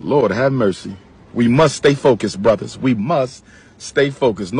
Lord have mercy. We must stay focused, brothers. We must stay focused.